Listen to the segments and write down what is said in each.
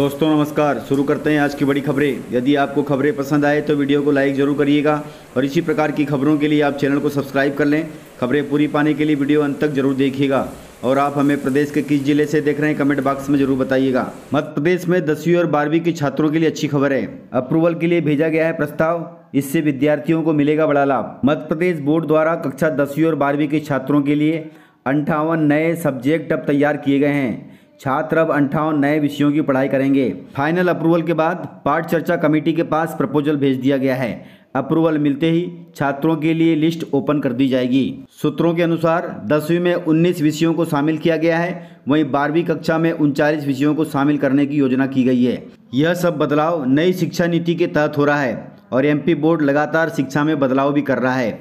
दोस्तों, नमस्कार। शुरू करते हैं आज की बड़ी खबरें। यदि आपको खबरें पसंद आए तो वीडियो को लाइक ज़रूर करिएगा और इसी प्रकार की खबरों के लिए आप चैनल को सब्सक्राइब कर लें। खबरें पूरी पाने के लिए वीडियो अंत तक ज़रूर देखिएगा और आप हमें प्रदेश के किस ज़िले से देख रहे हैं कमेंट बॉक्स में ज़रूर बताइएगा। मध्य प्रदेश में दसवीं और बारहवीं के छात्रों के लिए अच्छी खबर है। अप्रूवल के लिए भेजा गया है प्रस्ताव। इससे विद्यार्थियों को मिलेगा बड़ा लाभ। मध्य प्रदेश बोर्ड द्वारा कक्षा दसवीं और बारहवीं के छात्रों के लिए अंठावन नए सब्जेक्ट अब तैयार किए गए हैं। छात्र अब अंठावन नए विषयों की पढ़ाई करेंगे। फाइनल अप्रूवल के बाद पाठ चर्चा कमेटी के पास प्रपोजल भेज दिया गया है। अप्रूवल मिलते ही छात्रों के लिए लिस्ट ओपन कर दी जाएगी। सूत्रों के अनुसार दसवीं में 19 विषयों को शामिल किया गया है। वहीं बारहवीं कक्षा में उनचालीस विषयों को शामिल करने की योजना की गई है। यह सब बदलाव नई शिक्षा नीति के तहत हो रहा है और एमपी बोर्ड लगातार शिक्षा में बदलाव भी कर रहा है।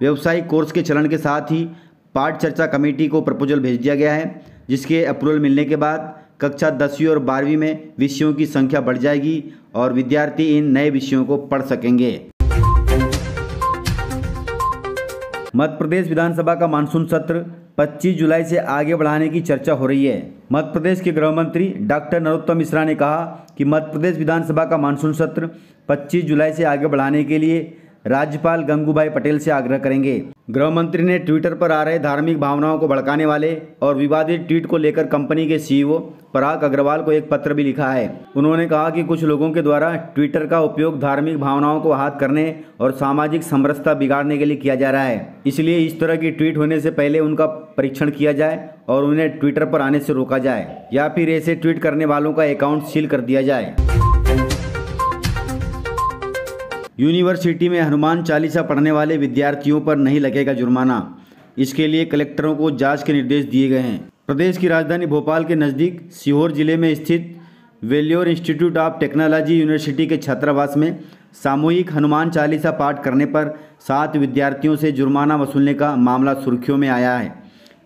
व्यवसायिक कोर्स के चलन के साथ ही पाठ चर्चा कमेटी को प्रपोजल भेज दिया गया है, जिसके अप्रूवल मिलने के बाद कक्षा दसवीं और बारहवीं में विषयों की संख्या बढ़ जाएगी और विद्यार्थी इन नए विषयों को पढ़ सकेंगे। मध्य प्रदेश विधानसभा का मानसून सत्र 25 जुलाई से आगे बढ़ाने की चर्चा हो रही है। मध्य प्रदेश के गृह मंत्री डॉक्टर नरोत्तम मिश्रा ने कहा कि मध्य प्रदेश विधानसभा का मानसून सत्र 25 जुलाई से आगे बढ़ाने के लिए राज्यपाल गंगूभाई पटेल से आग्रह करेंगे। गृह मंत्री ने ट्विटर पर आ रहे धार्मिक भावनाओं को भड़काने वाले और विवादित ट्वीट को लेकर कंपनी के सीईओ पराग अग्रवाल को एक पत्र भी लिखा है। उन्होंने कहा कि कुछ लोगों के द्वारा ट्विटर का उपयोग धार्मिक भावनाओं को हाथ करने और सामाजिक समरसता बिगाड़ने के लिए किया जा रहा है। इसलिए इस तरह की ट्वीट होने से पहले उनका परीक्षण किया जाए और उन्हें ट्विटर पर आने से रोका जाए या फिर ऐसे ट्वीट करने वालों का अकाउंट सील कर दिया जाए। यूनिवर्सिटी में हनुमान चालीसा पढ़ने वाले विद्यार्थियों पर नहीं लगेगा जुर्माना। इसके लिए कलेक्टरों को जाँच के निर्देश दिए गए हैं। प्रदेश की राजधानी भोपाल के नज़दीक सीहोर ज़िले में स्थित Vellore institute of technology university के छात्रावास में सामूहिक हनुमान चालीसा पाठ करने पर सात विद्यार्थियों से जुर्माना वसूलने का मामला सुर्खियों में आया है।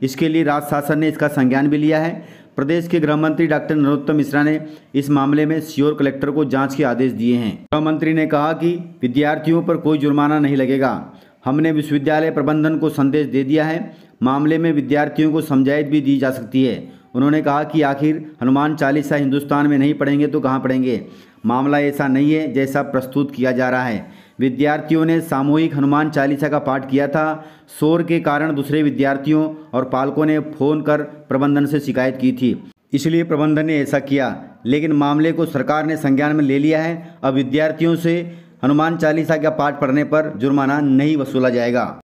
इसके लिए राज्य शासन ने इसका संज्ञान भी लिया है। प्रदेश के गृह मंत्री डॉक्टर नरोत्तम मिश्रा ने इस मामले में सीओर कलेक्टर को जाँच के आदेश दिए हैं। गृह मंत्री ने कहा कि विद्यार्थियों पर कोई जुर्माना नहीं लगेगा। हमने विश्वविद्यालय प्रबंधन को संदेश दे दिया है। मामले में विद्यार्थियों को समझाइश भी दी जा सकती है। उन्होंने कहा कि आखिर हनुमान चालीसा हिंदुस्तान में नहीं पढ़ेंगे तो कहाँ पढ़ेंगे? मामला ऐसा नहीं है जैसा प्रस्तुत किया जा रहा है। विद्यार्थियों ने सामूहिक हनुमान चालीसा का पाठ किया था। शोर के कारण दूसरे विद्यार्थियों और पालकों ने फ़ोन कर प्रबंधन से शिकायत की थी। इसलिए प्रबंधन ने ऐसा किया, लेकिन मामले को सरकार ने संज्ञान में ले लिया है। अब विद्यार्थियों से हनुमान चालीसा का पाठ पढ़ने पर जुर्माना नहीं वसूला जाएगा।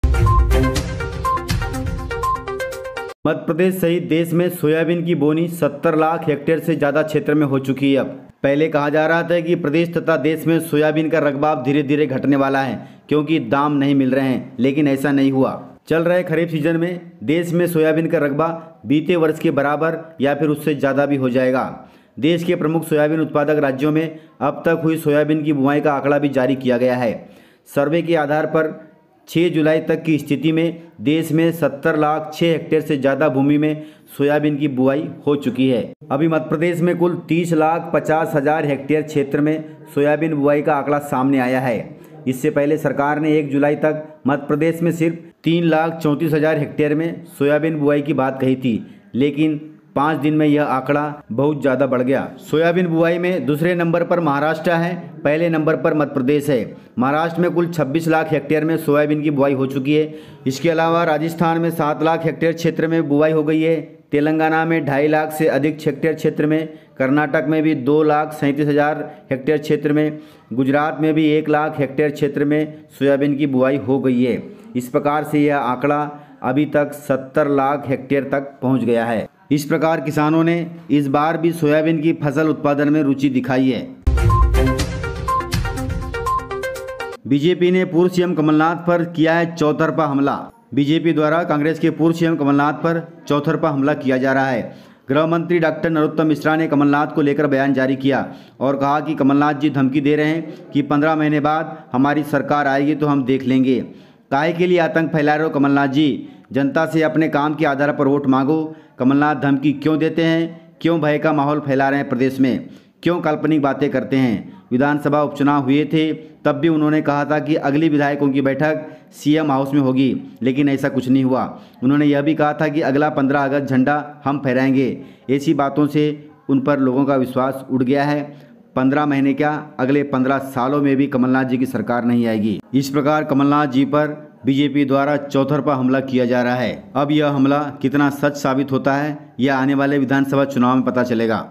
मध्य प्रदेश सहित देश में सोयाबीन की बोनी 70 लाख हेक्टेयर से ज़्यादा क्षेत्र में हो चुकी है अब। पहले कहा जा रहा था कि प्रदेश तथा देश में सोयाबीन का रकबा धीरे धीरे घटने वाला है, क्योंकि दाम नहीं मिल रहे हैं, लेकिन ऐसा नहीं हुआ। चल रहे खरीफ सीज़न में देश में सोयाबीन का रकबा बीते वर्ष के बराबर या फिर उससे ज़्यादा भी हो जाएगा। देश के प्रमुख सोयाबीन उत्पादक राज्यों में अब तक हुई सोयाबीन की बुआई का आंकड़ा भी जारी किया गया है। सर्वे के आधार पर 6 जुलाई तक की स्थिति में देश में 70 लाख 6 हेक्टेयर से ज़्यादा भूमि में सोयाबीन की बुआई हो चुकी है। अभी मध्य प्रदेश में कुल 30 लाख पचास हज़ार हेक्टेयर क्षेत्र में सोयाबीन बुआई का आंकड़ा सामने आया है। इससे पहले सरकार ने एक जुलाई तक मध्य प्रदेश में सिर्फ़ तीन लाख चौंतीस हज़ार हेक्टेयर में सोयाबीन बुआई की बात कही थी, लेकिन पाँच दिन में यह आंकड़ा बहुत ज़्यादा बढ़ गया। सोयाबीन बुआई में दूसरे नंबर पर महाराष्ट्र है, पहले नंबर पर मध्य प्रदेश है। महाराष्ट्र में कुल 26 लाख हेक्टेयर में सोयाबीन की बुआई हो चुकी है। इसके अलावा राजस्थान में सात लाख हेक्टेयर क्षेत्र में बुआई हो गई है। तेलंगाना में ढाई लाख से अधिक हेक्टेयर क्षेत्र में, कर्नाटक में भी दो लाख सैंतीस हज़ार हेक्टेयर क्षेत्र में, गुजरात में भी एक लाख हेक्टेयर क्षेत्र में सोयाबीन की बुआई हो गई है। इस प्रकार से यह आंकड़ा अभी तक सत्तर लाख हेक्टेयर तक पहुँच गया है। इस प्रकार किसानों ने इस बार भी सोयाबीन की फ़सल उत्पादन में रुचि दिखाई है। बीजेपी ने पूर्व सीएम कमलनाथ पर किया है चौतरफा हमला। बीजेपी द्वारा कांग्रेस के पूर्व सीएम कमलनाथ पर चौतरफा हमला किया जा रहा है। गृह मंत्री डॉक्टर नरोत्तम मिश्रा ने कमलनाथ को लेकर बयान जारी किया और कहा कि कमलनाथ जी धमकी दे रहे हैं कि पंद्रह महीने बाद हमारी सरकार आएगी तो हम देख लेंगे। काहे के लिए आतंक फैला रहे हो, कमलनाथ जी? जनता से अपने काम के आधार पर वोट मांगो। कमलनाथ धमकी क्यों देते हैं? क्यों भय का माहौल फैला रहे हैं प्रदेश में? क्यों काल्पनिक बातें करते हैं? विधानसभा उपचुनाव हुए थे, तब भी उन्होंने कहा था कि अगली विधायकों की बैठक सीएम हाउस में होगी, लेकिन ऐसा कुछ नहीं हुआ। उन्होंने यह भी कहा था कि अगला पंद्रह अगस्त झंडा हम फहराएँगे। ऐसी बातों से उन पर लोगों का विश्वास उड़ गया है। पंद्रह महीने क्या अगले पंद्रह सालों में भी कमलनाथ जी की सरकार नहीं आएगी? इस प्रकार कमलनाथ जी पर बीजेपी द्वारा चौथरफा हमला किया जा रहा है। अब यह हमला कितना सच साबित होता है, यह आने वाले विधानसभा चुनाव में पता चलेगा।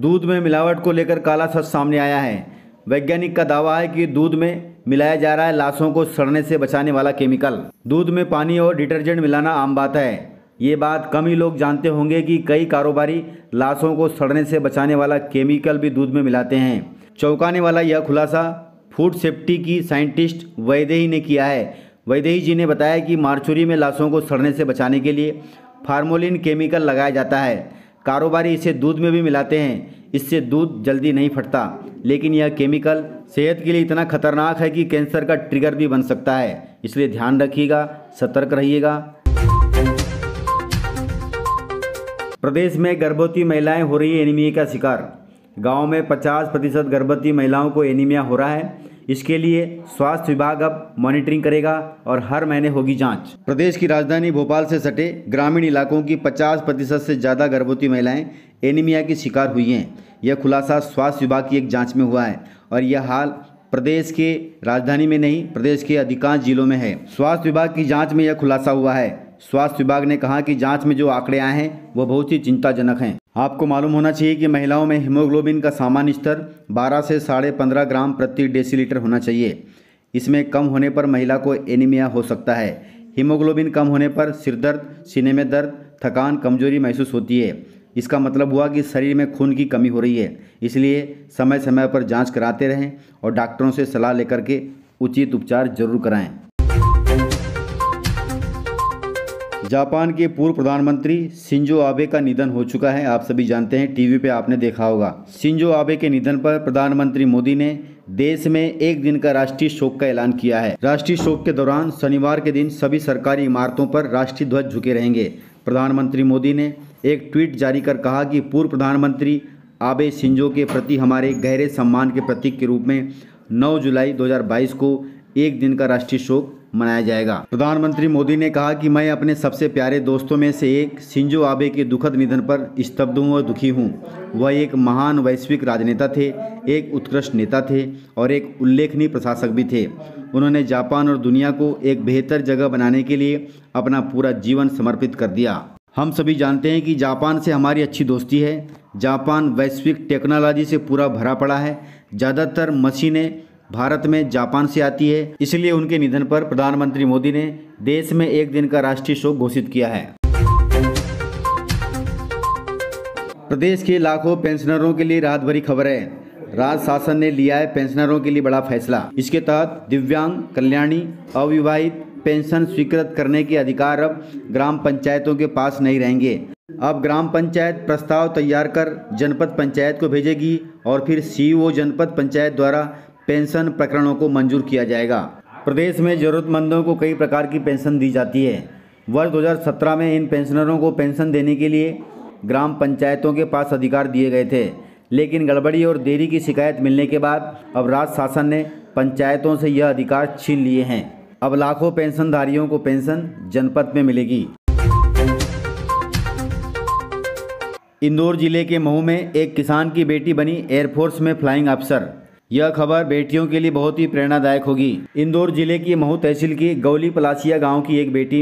दूध में मिलावट को लेकर काला सच सामने आया है। वैज्ञानिक का दावा है कि दूध में मिलाया जा रहा है लाशों को सड़ने से बचाने वाला केमिकल। दूध में पानी और डिटर्जेंट मिलाना आम बात है। ये बात कम ही लोग जानते होंगे कि कई कारोबारी लाशों को सड़ने से बचाने वाला केमिकल भी दूध में मिलाते हैं। चौंकाने वाला यह खुलासा फ़ूड सेफ्टी की साइंटिस्ट वैदेही ने किया है। वैदेही जी ने बताया कि मारचूरी में लाशों को सड़ने से बचाने के लिए फार्मोलिन केमिकल लगाया जाता है। कारोबारी इसे दूध में भी मिलाते हैं। इससे दूध जल्दी नहीं फटता। लेकिन यह केमिकल सेहत के लिए इतना खतरनाक है कि कैंसर का ट्रिगर भी बन सकता है। इसलिए ध्यान रखिएगा, सतर्क रहिएगा। प्रदेश में गर्भवती महिलाएँ हो रही एनीमिया का शिकार। गाँव में 50 प्रतिशत गर्भवती महिलाओं को एनीमिया हो रहा है। इसके लिए स्वास्थ्य विभाग अब मॉनिटरिंग करेगा और हर महीने होगी जाँच। प्रदेश की राजधानी भोपाल से सटे ग्रामीण इलाकों की 50 प्रतिशत से ज़्यादा गर्भवती महिलाएँ एनीमिया की शिकार हुई हैं। यह खुलासा स्वास्थ्य विभाग की एक जाँच में हुआ है और यह हाल प्रदेश के राजधानी में नहीं, प्रदेश के अधिकांश जिलों में है। स्वास्थ्य विभाग की जाँच में यह खुलासा हुआ है। स्वास्थ्य विभाग ने कहा कि जाँच में जो आंकड़े आए हैं, वो बहुत ही चिंताजनक हैं। आपको मालूम होना चाहिए कि महिलाओं में हीमोग्लोबिन का सामान्य स्तर 12 से साढ़े पंद्रह ग्राम प्रति डेसीलीटर होना चाहिए। इसमें कम होने पर महिला को एनीमिया हो सकता है। हीमोग्लोबिन कम होने पर सिरदर्द, सीने में दर्द, थकान, कमज़ोरी महसूस होती है। इसका मतलब हुआ कि शरीर में खून की कमी हो रही है। इसलिए समय समय पर जाँच कराते रहें और डॉक्टरों से सलाह लेकर के उचित उपचार ज़रूर कराएँ। जापान के पूर्व प्रधानमंत्री सिंजो आबे का निधन हो चुका है। आप सभी जानते हैं, टीवी पे आपने देखा होगा। सिंजो आबे के निधन पर प्रधानमंत्री मोदी ने देश में एक दिन का राष्ट्रीय शोक का ऐलान किया है। राष्ट्रीय शोक के दौरान शनिवार के दिन सभी सरकारी इमारतों पर राष्ट्रीय ध्वज झुके रहेंगे। प्रधानमंत्री मोदी ने एक ट्वीट जारी कर कहा कि पूर्व प्रधानमंत्री आबे सिंजो के प्रति हमारे गहरे सम्मान के प्रतीक के रूप में 9 जुलाई 2022 को एक दिन का राष्ट्रीय शोक मनाया जाएगा। प्रधानमंत्री मोदी ने कहा कि मैं अपने सबसे प्यारे दोस्तों में से एक सिंजो आबे के दुखद निधन पर स्तब्ध हूँ और दुखी हूँ। वह एक महान वैश्विक राजनेता थे, एक उत्कृष्ट नेता थे और एक उल्लेखनीय प्रशासक भी थे। उन्होंने जापान और दुनिया को एक बेहतर जगह बनाने के लिए अपना पूरा जीवन समर्पित कर दिया। हम सभी जानते हैं कि जापान से हमारी अच्छी दोस्ती है। जापान वैश्विक टेक्नोलॉजी से पूरा भरा पड़ा है। ज़्यादातर मशीनें भारत में जापान से आती है। इसलिए उनके निधन पर प्रधानमंत्री मोदी ने देश में एक दिन का राष्ट्रीय शोक घोषित किया है। प्रदेश के लाखों पेंशनरों के लिए राहत भरी खबर। है राज्य शासन ने लिया है पेंशनरों के लिए बड़ा फैसला। इसके तहत दिव्यांग, कल्याणी, अविवाहित, पेंशन स्वीकृत करने के अधिकार अब ग्राम पंचायतों के पास नहीं रहेंगे। अब ग्राम पंचायत प्रस्ताव तैयार कर जनपद पंचायत को भेजेगी और फिर सीईओ जनपद पंचायत द्वारा पेंशन प्रकरणों को मंजूर किया जाएगा। प्रदेश में ज़रूरतमंदों को कई प्रकार की पेंशन दी जाती है। वर्ष 2017 में इन पेंशनरों को पेंशन देने के लिए ग्राम पंचायतों के पास अधिकार दिए गए थे। लेकिन गड़बड़ी और देरी की शिकायत मिलने के बाद अब राज्य शासन ने पंचायतों से यह अधिकार छीन लिए हैं। अब लाखों पेंशनधारियों को पेंशन जनपद में मिलेगी। इंदौर ज़िले के महू में एक किसान की बेटी बनी एयरफोर्स में फ्लाइंग अफसर। यह खबर बेटियों के लिए बहुत ही प्रेरणादायक होगी। इंदौर ज़िले की महू तहसील की गौली पलासिया गाँव की एक बेटी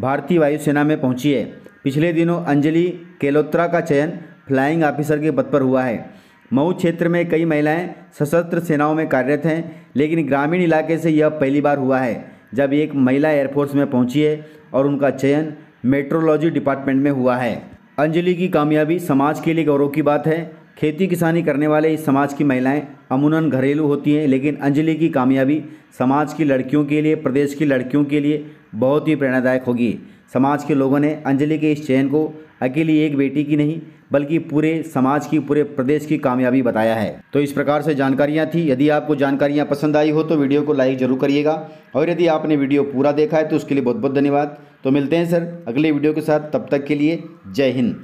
भारतीय वायुसेना में पहुँची है। पिछले दिनों अंजलि केलोत्रा का चयन फ्लाइंग ऑफिसर के पद पर हुआ है। मऊ क्षेत्र में कई महिलाएँ सशस्त्र सेनाओं में कार्यरत हैं, लेकिन ग्रामीण इलाके से यह पहली बार हुआ है, जब एक महिला एयरफोर्स में पहुँची है और उनका चयन मेट्रोलॉजी डिपार्टमेंट में हुआ है। अंजलि की कामयाबी समाज के लिए गौरव की बात है खेती किसानी करने वाले इस समाज की महिलाएँ अमूनन घरेलू होती हैं, लेकिन अंजलि की कामयाबी समाज की लड़कियों के लिए, प्रदेश की लड़कियों के लिए बहुत ही प्रेरणादायक होगी। समाज के लोगों ने अंजलि के इस चयन को अकेली एक बेटी की नहीं, बल्कि पूरे समाज की, पूरे प्रदेश की कामयाबी बताया है। तो इस प्रकार से जानकारियाँ थी। यदि आपको जानकारियाँ पसंद आई हो तो वीडियो को लाइक ज़रूर करिएगा। और यदि आपने वीडियो पूरा देखा है तो उसके लिए बहुत बहुत धन्यवाद। तो मिलते हैं, सर, अगले वीडियो के साथ। तब तक के लिए जय हिंद।